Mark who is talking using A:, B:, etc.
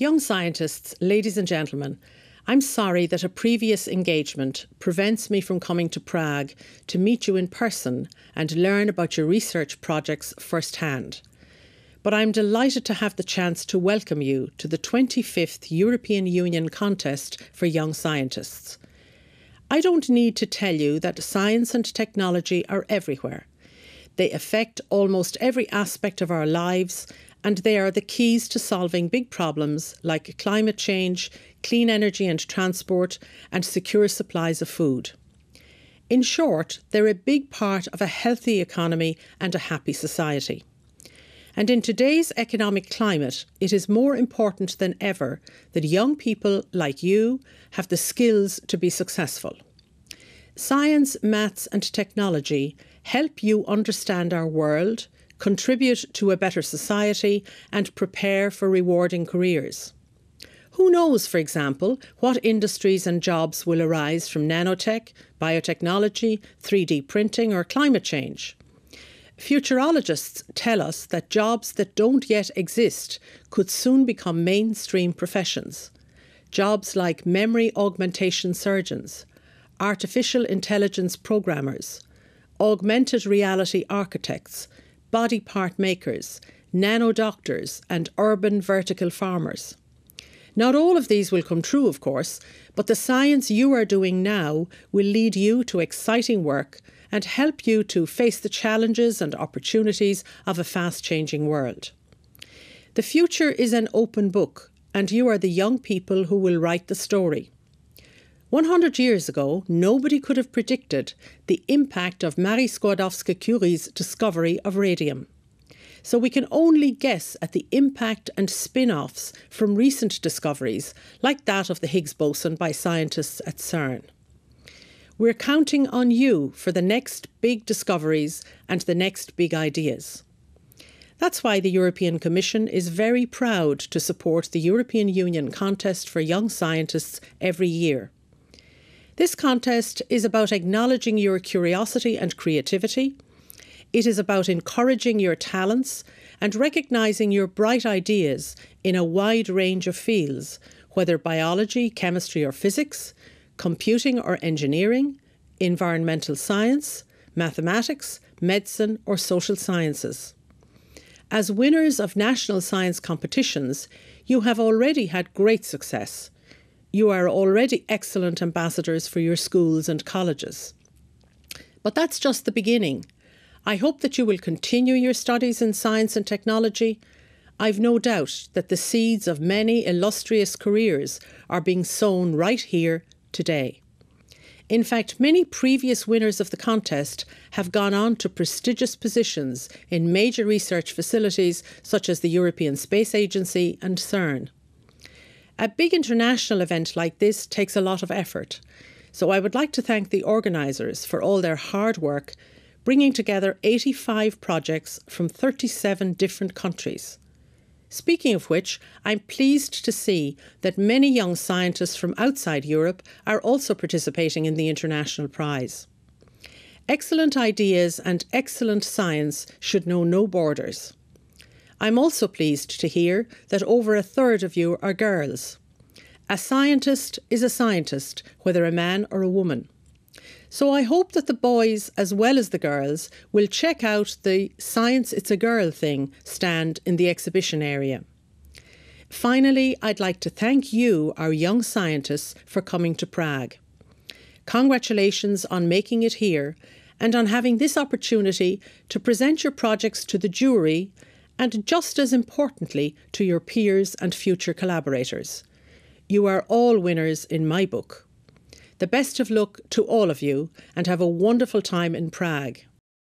A: Young scientists, ladies and gentlemen, I'm sorry that a previous engagement prevents me from coming to Prague to meet you in person and learn about your research projects firsthand. But I'm delighted to have the chance to welcome you to the 25th European Union Contest for Young Scientists. I don't need to tell you that science and technology are everywhere. They affect almost every aspect of our lives, and they are the keys to solving big problems like climate change, clean energy and transport, and secure supplies of food. In short, they're a big part of a healthy economy and a happy society. And in today's economic climate, it is more important than ever that young people like you have the skills to be successful. Science, maths, and technology help you understand our world, contribute to a better society, and prepare for rewarding careers. Who knows, for example, what industries and jobs will arise from nanotech, biotechnology, 3D printing, or climate change? Futurologists tell us that jobs that don't yet exist could soon become mainstream professions. Jobs like memory augmentation surgeons, artificial intelligence programmers, augmented reality architects, body part makers, nano doctors, and urban vertical farmers. Not all of these will come true, of course, but the science you are doing now will lead you to exciting work and help you to face the challenges and opportunities of a fast changing world. The future is an open book, and you are the young people who will write the story. 100 years ago, nobody could have predicted the impact of Marie Skłodowska Curie's discovery of radium. So we can only guess at the impact and spin offs from recent discoveries, like that of the Higgs boson by scientists at CERN. We're counting on you for the next big discoveries and the next big ideas. That's why the European Commission is very proud to support the European Union contest for young scientists every year. This contest is about acknowledging your curiosity and creativity. It is about encouraging your talents and recognising your bright ideas in a wide range of fields, whether biology, chemistry, or physics, computing or engineering, environmental science, mathematics, medicine, or social sciences. As winners of national science competitions, you have already had great success. You are already excellent ambassadors for your schools and colleges. But that's just the beginning. I hope that you will continue your studies in science and technology. I've no doubt that the seeds of many illustrious careers are being sown right here today. In fact, many previous winners of the contest have gone on to prestigious positions in major research facilities such as the European Space Agency and CERN. A big international event like this takes a lot of effort, so I would like to thank the organisers for all their hard work, bringing together 85 projects from 37 different countries. Speaking of which, I'm pleased to see that many young scientists from outside Europe are also participating in the International Prize. Excellent ideas and excellent science should know no borders. I'm also pleased to hear that over a third of you are girls. A scientist is a scientist, whether a man or a woman. So I hope that the boys, as well as the girls, will check out the Science It's a Girl thing stand in the exhibition area. Finally, I'd like to thank you, our young scientists, for coming to Prague. Congratulations on making it here and on having this opportunity to present your projects to the jury and, just as importantly, to your peers and future collaborators. You are all winners in my book. The best of luck to all of you and have a wonderful time in Prague.